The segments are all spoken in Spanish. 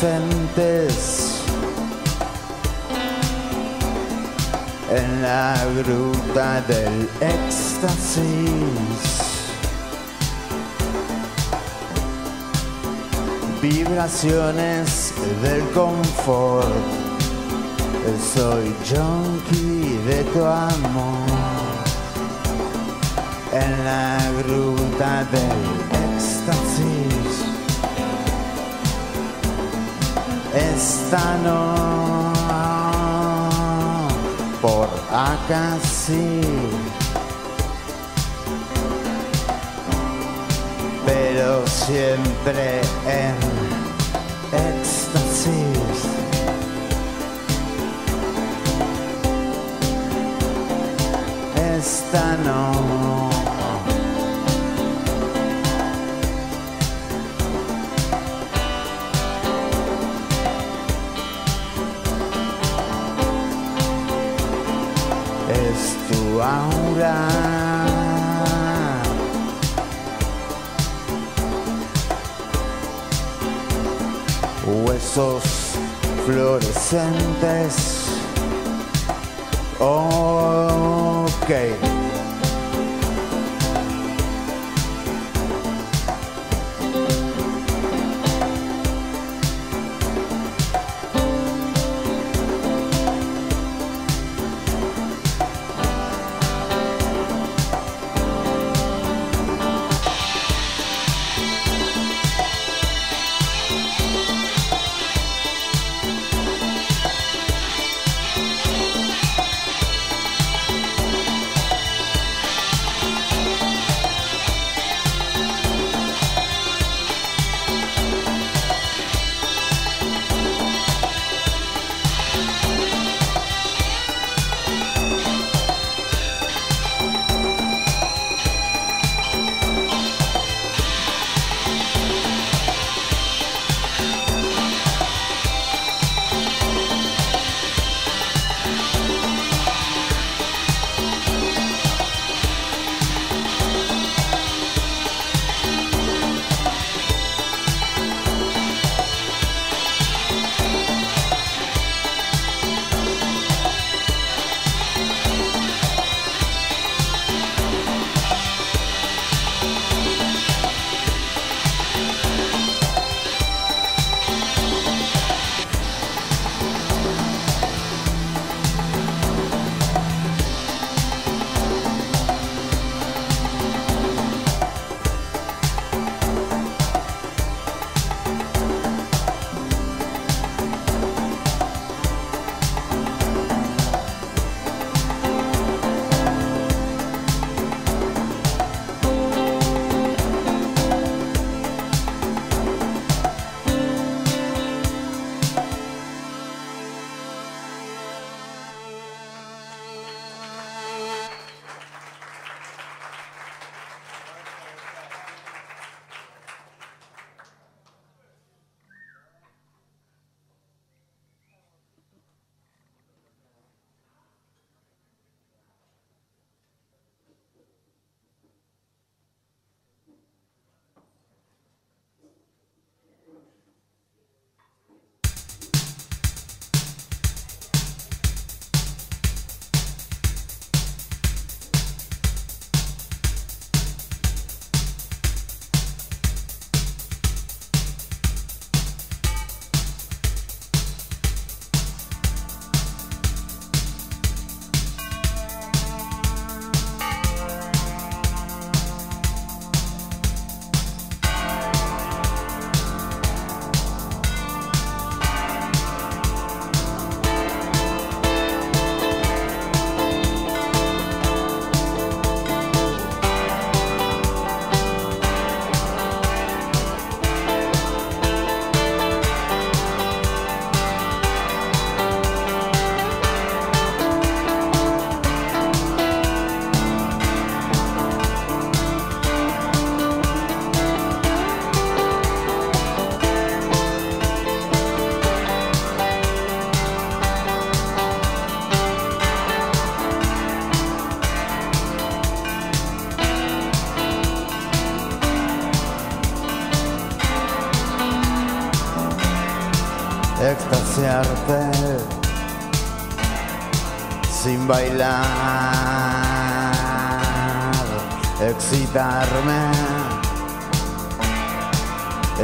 fluorescentes en la gruta del éxtasis. Vibraciones del confort. Soy junkie de tu amor. En la gruta del éxtasis. Esta no por acá sí. Pero siempre en éxtasis. Esta no. Aura. Huesos fluorescentes. Ok.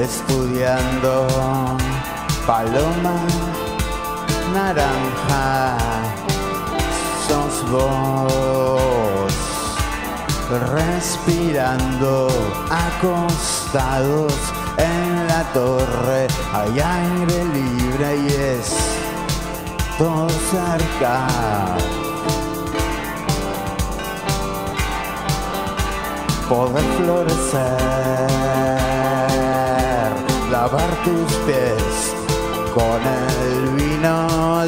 Estudiando paloma naranja, sos vos, respirando acostados en la torre, hay aire libre y es todo cerca. Poder florecer, lavar tus pies con el vino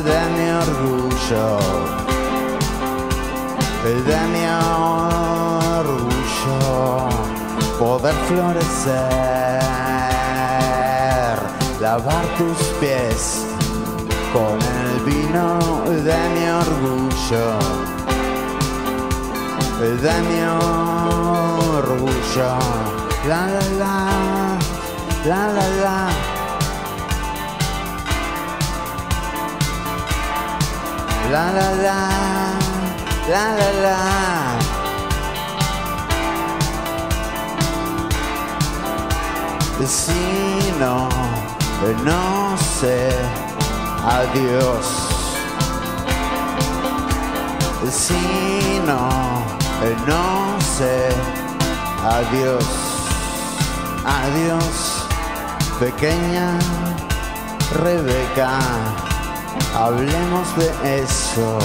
de mi orgullo, de mi orgullo, poder florecer, lavar tus pies con el vino de mi orgullo, de mi orgullo, la la la, la la la. La la la, la la la. Si no, sé, adiós. Si no, no sé, adiós. Adiós, pequeña Rebeca hablemos de eso.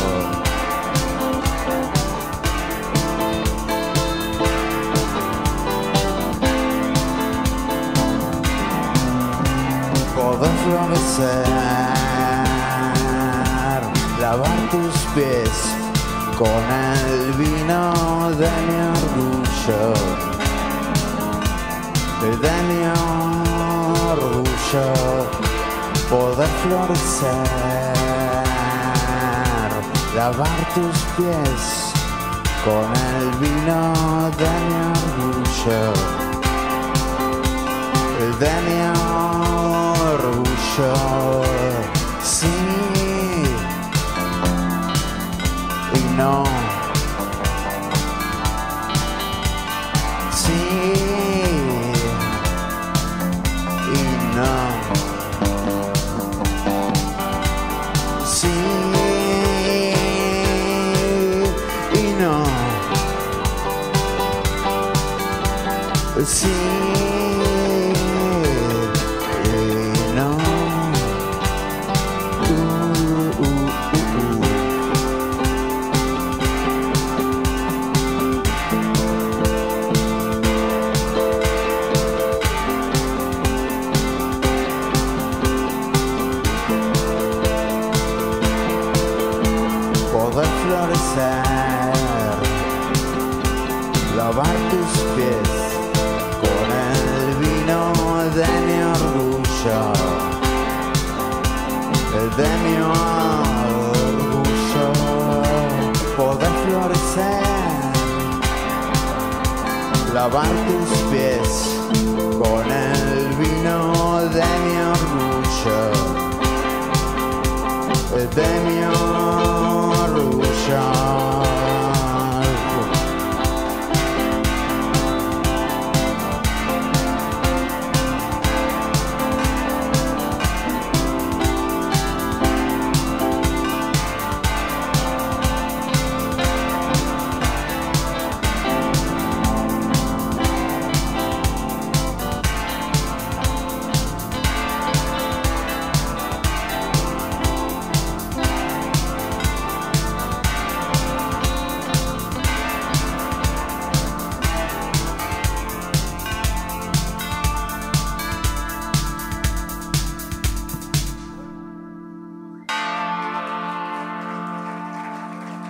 Poder florecer, lavar tus pies con el vino de mi orgullo, de mi orgullo poder florecer, lavar tus pies con el vino de mi orgullo, de mi orgullo, sí y no. Sí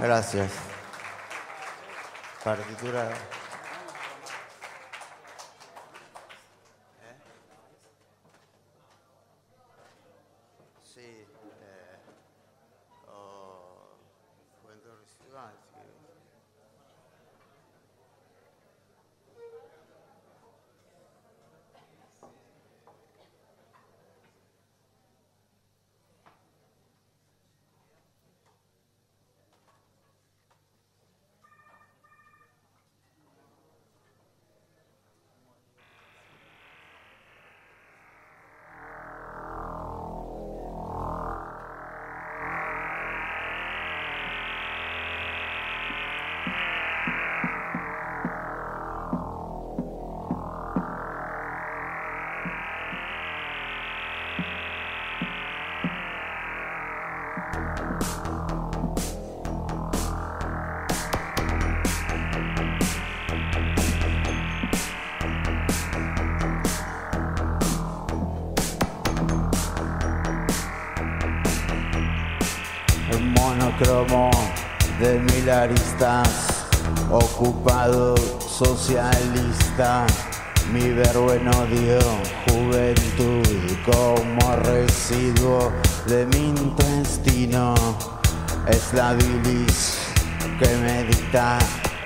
Gracias. Partitura. Ocupado socialista, mi verbo en odio, juventud como residuo de mi intestino, es la bilis que medita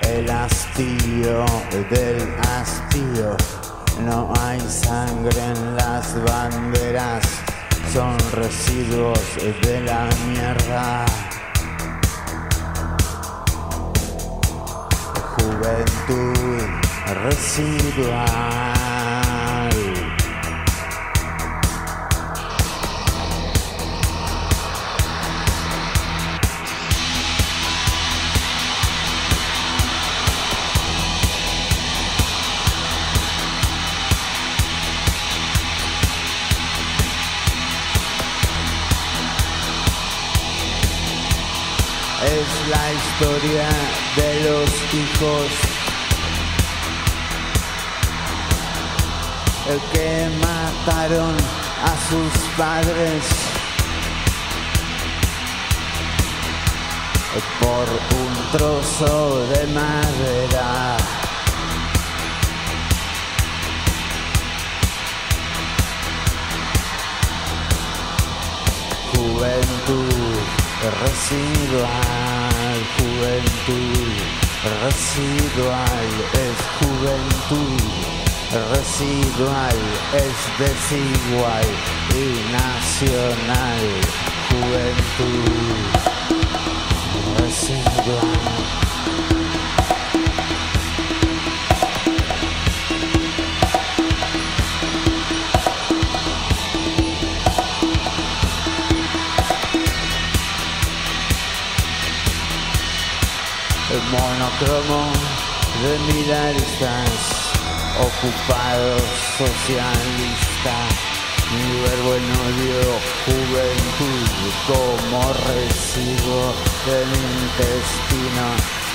el hastío del hastío. No hay sangre en las banderas, son residuos de la mierda. Juventud residual. Es la historia de los hijos. El que mataron a sus padres. Por un trozo de madera. Juventud residual, juventud residual es juventud, residual es desigual y nacional, juventud residual. Monocromo de milaristas, ocupados socialista, mi verbo en odio, juventud como residuo de mi intestino.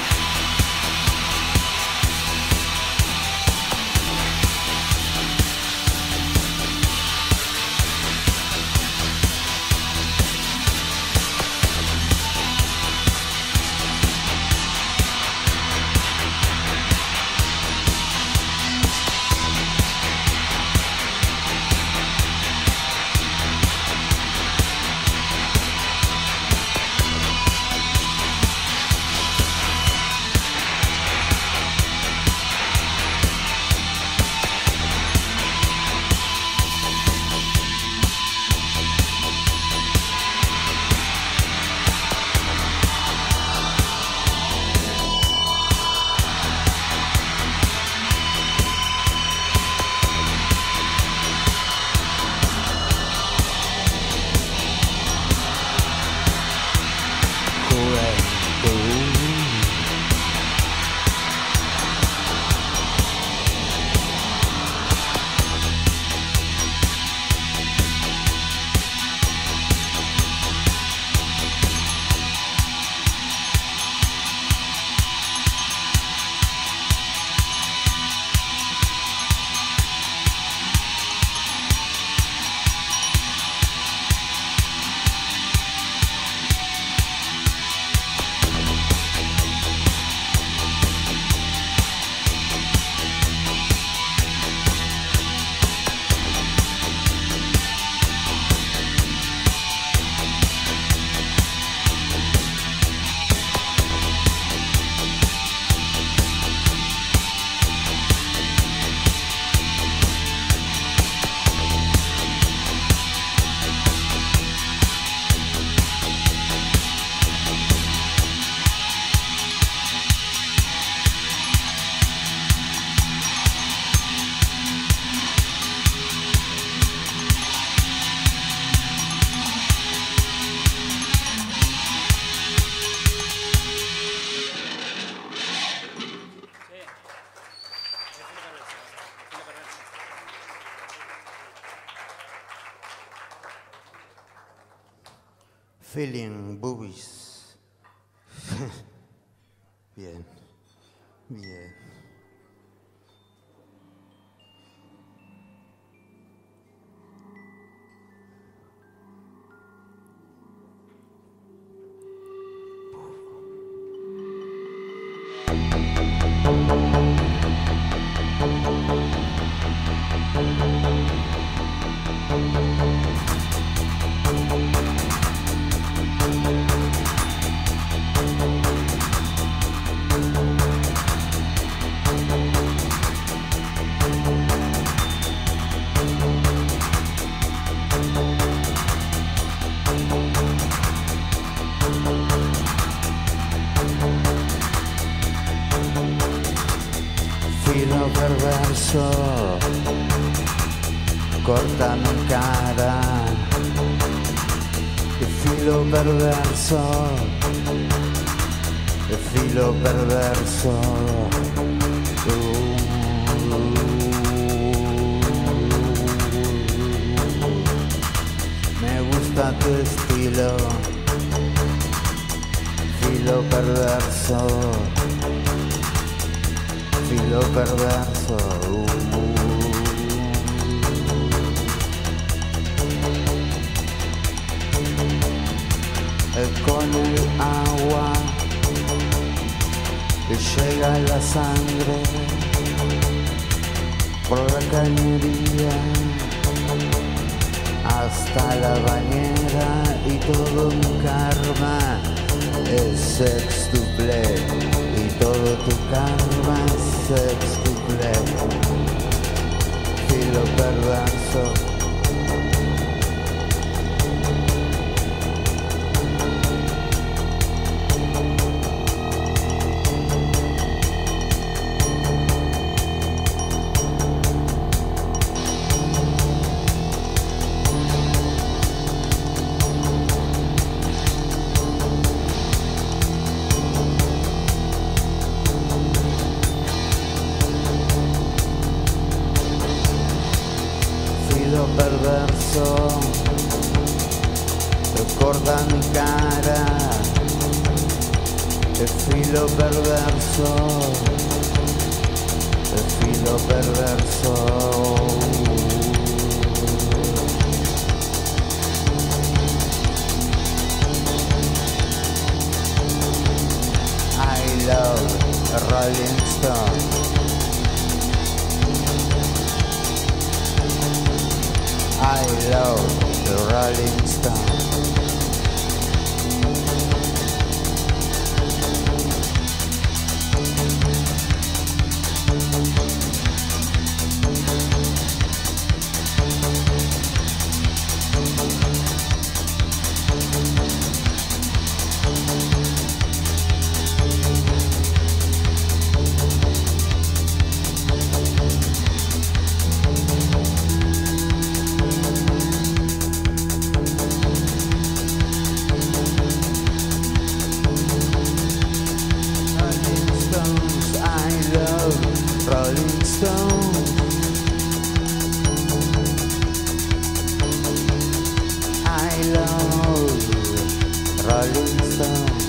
love rolling stone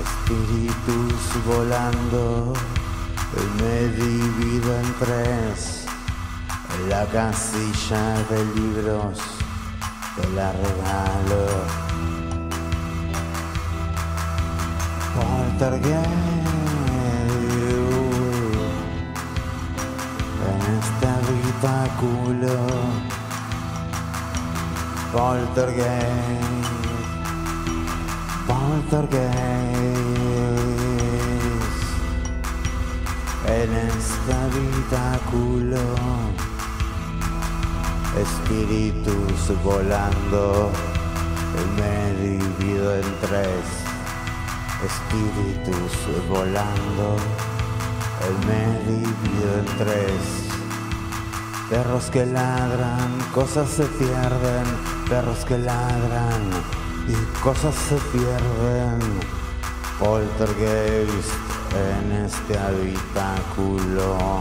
espíritus volando. Me divido en tres. En la casilla de libros te la regalo. Poltergeist. En este habitáculo. Poltergeist. Poltergeist. En este habitáculo. Espíritus volando. Me divido en tres. Espíritus volando. Me divido en tres. Perros que ladran, cosas se pierden. Perros que ladran y cosas se pierden. Poltergeist en este habitáculo.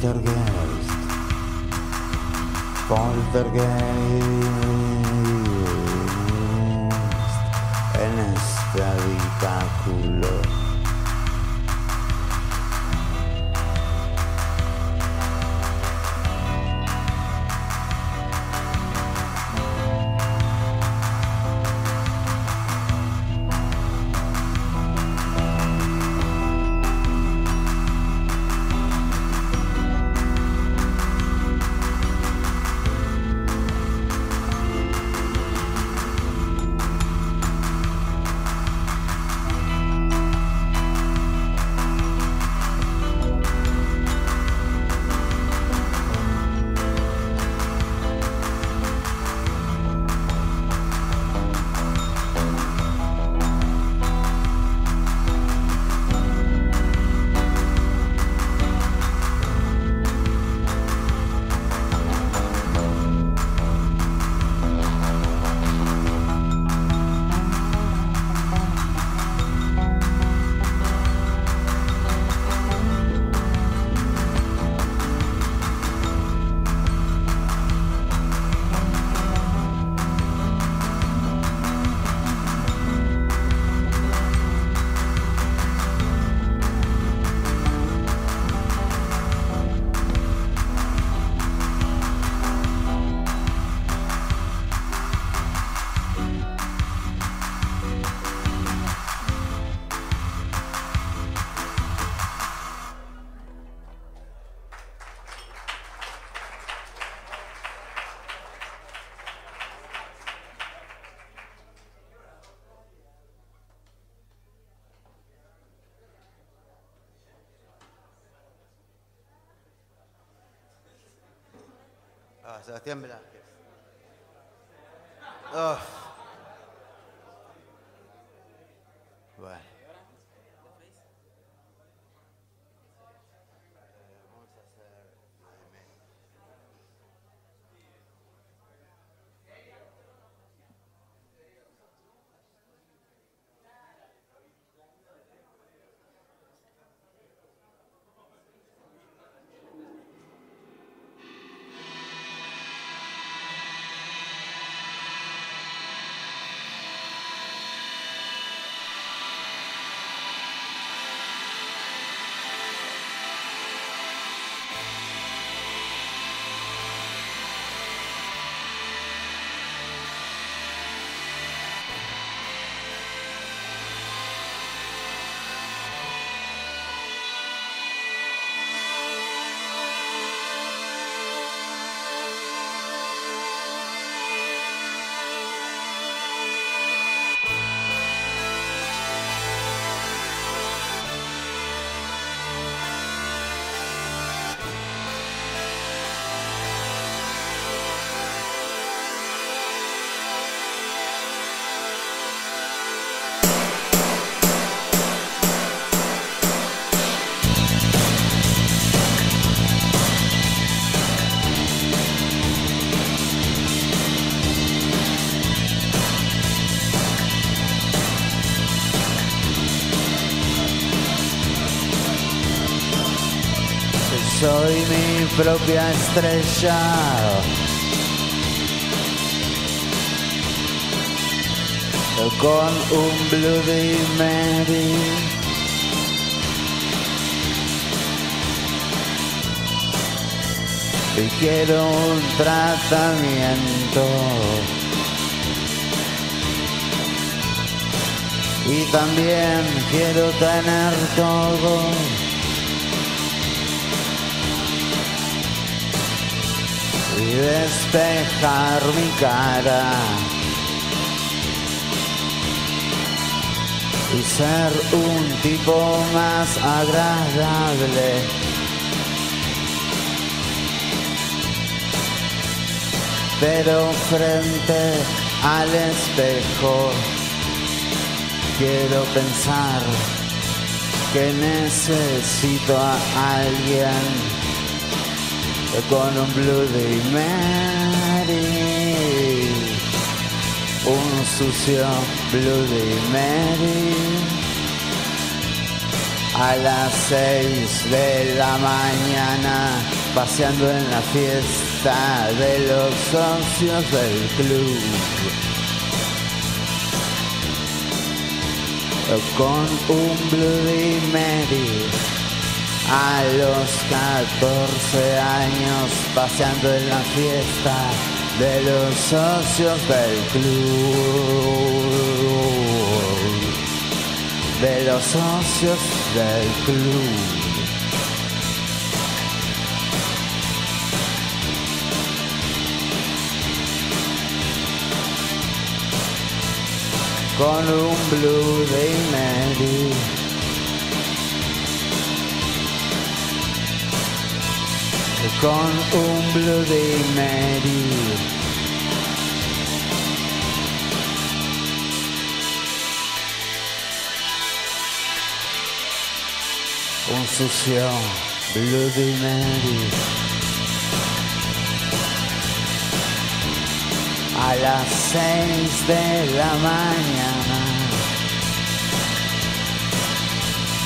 Poltergeist, Poltergeist ثلاثين بالعافية propia estrella. Con un Bloody Mary. Y quiero un tratamiento. Y también quiero tener todo. Despejar mi cara y ser un tipo más agradable. Pero frente al espejo quiero pensar que necesito a alguien con un Bloody Mary, un sucio Bloody Mary. A las seis de la mañana, paseando en la fiesta de los socios del club. Con un Bloody Mary a los 14 años paseando en la fiesta de los socios del club. De los socios del club. Con un blue de Mary. Con un Bloody Mary. Un sucio Bloody Mary. A las seis de la mañana,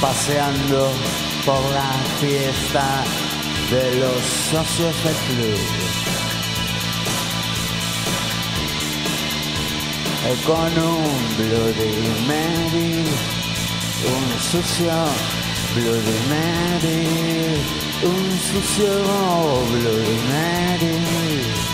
paseando por la fiesta de los socios del club. Con un Bloody Mary, un sucio Bloody Mary, un sucio Bloody Mary.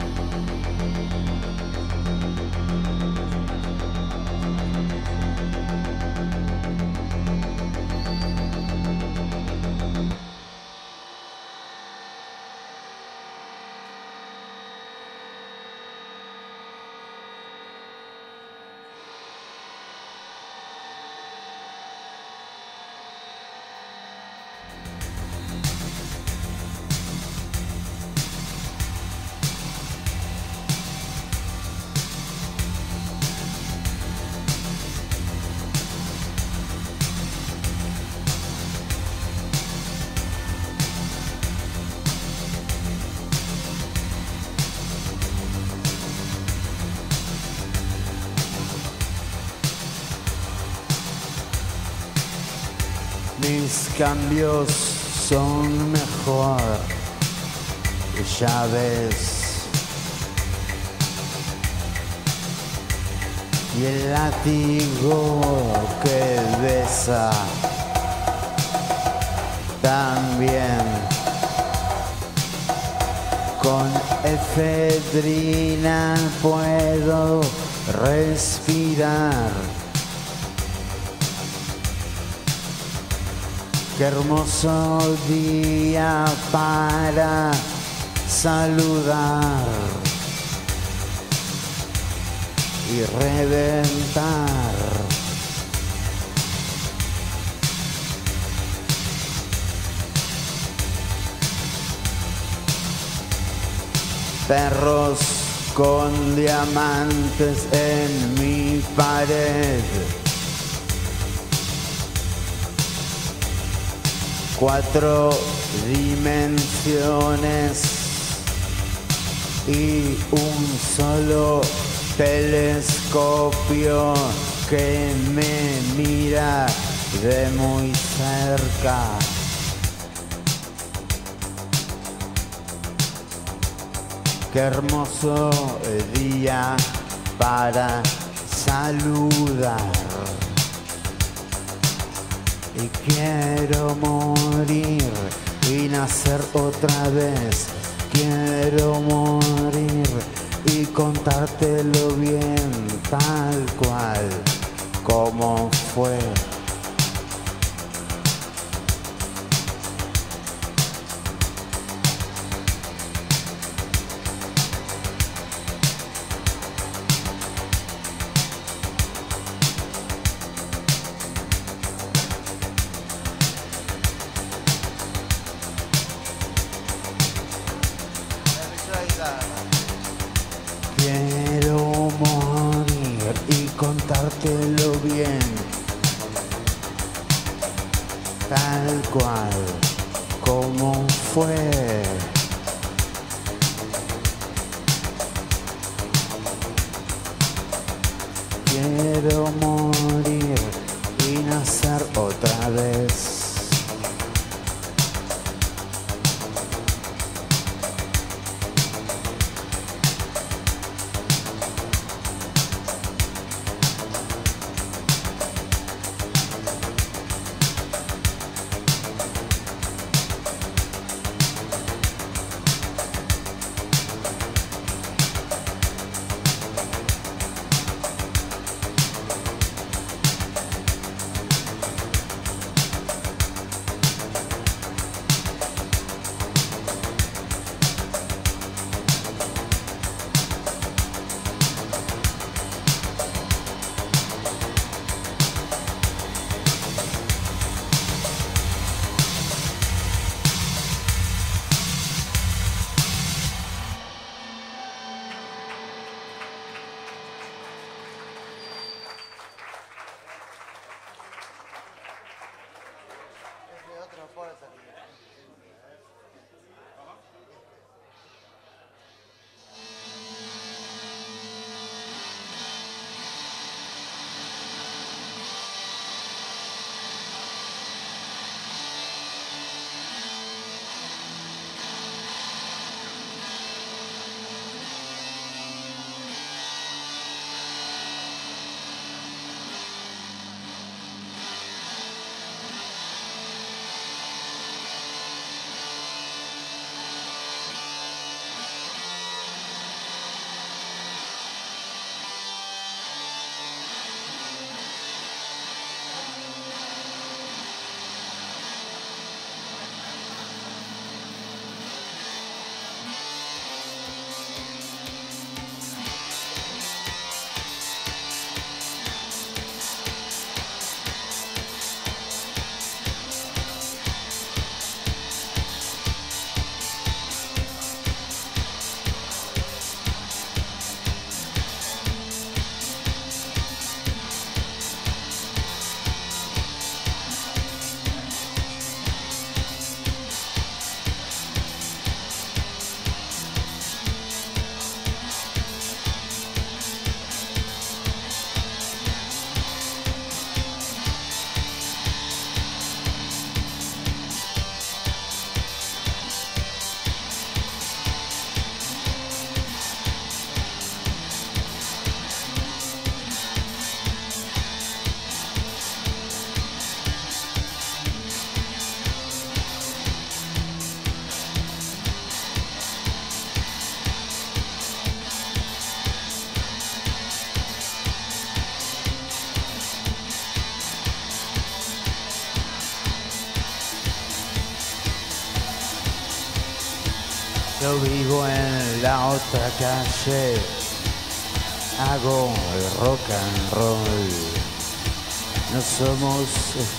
cambios son mejor, ya ves. Y el látigo que besa también con efedrina puedo respirar. Qué hermoso día para saludar y reventar. Perros con diamantes en mi pared. Cuatro dimensiones y un solo telescopio que me mira de muy cerca. Qué hermoso día para saludar y quiero morir y nacer otra vez. Quiero morir y contártelo bien tal cual como fue. Tal cual como fue. Yo vivo en la otra calle, hago el rock and roll. No somos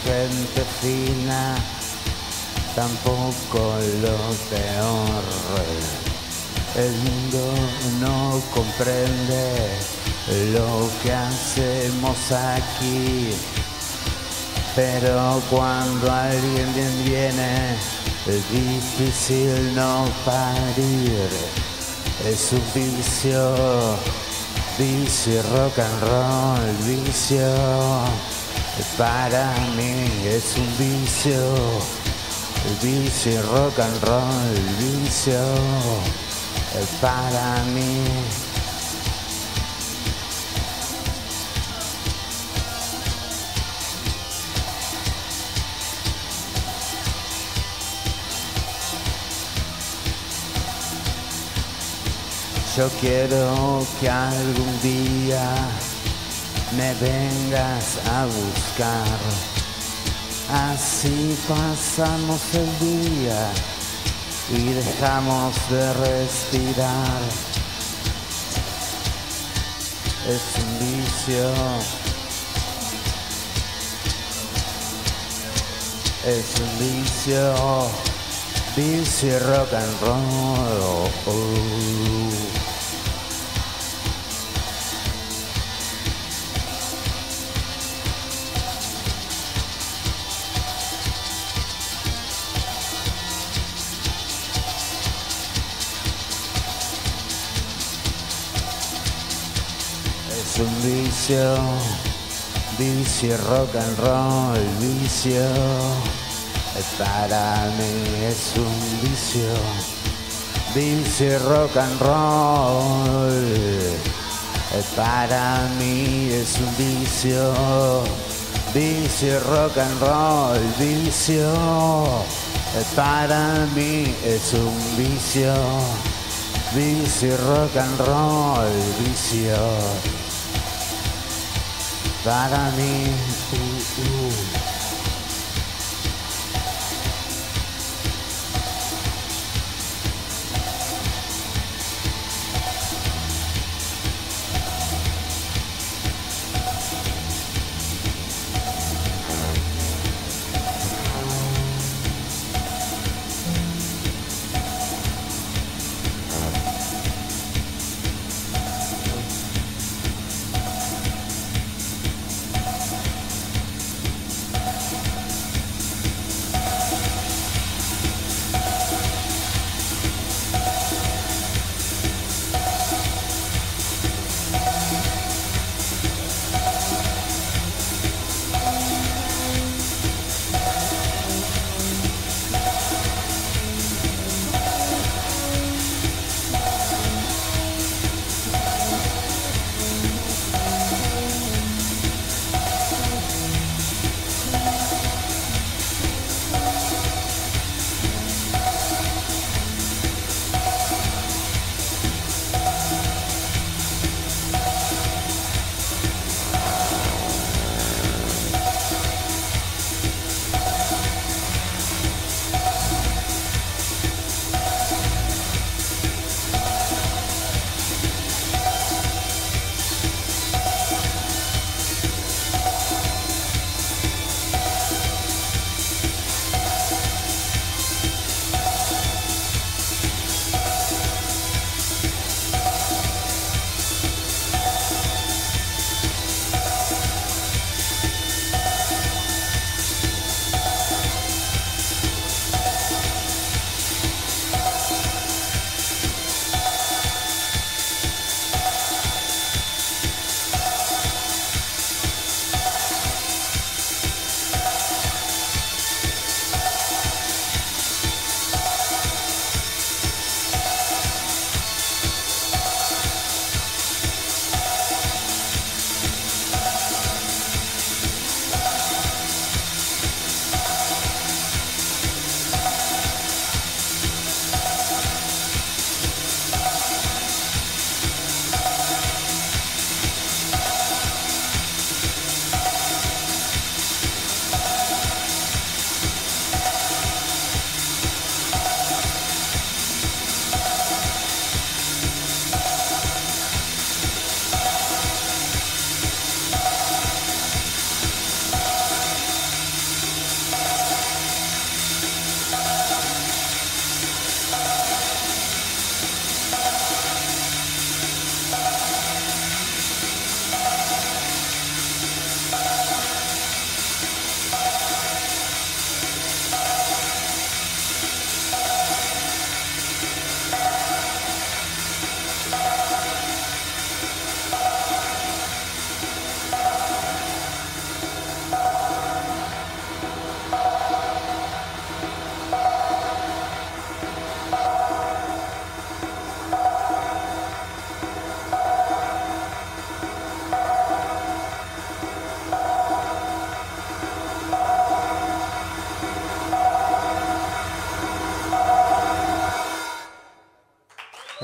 gente fina, tampoco lo peor. El mundo no comprende lo que hacemos aquí. Pero cuando alguien viene, es difícil no parir. Es un vicio, vicio rock and roll, vicio. Para mí es un vicio, vicio rock and roll, vicio. Para mí. Yo quiero que algún día me vengas a buscar. Así pasamos el día y dejamos de respirar. Es un vicio. Es un vicio. Vicio rock and roll. Oh. Vicio, vicio rock and roll, vicio. Para mí es un vicio, vicio rock and roll. Para mí es un vicio, vicio rock and roll, vicio. Para mí es un vicio, vicio rock and roll, vicio para mí. uh, uh.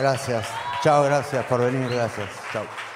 Gracias. Chao, gracias por venir, gracias. Chao.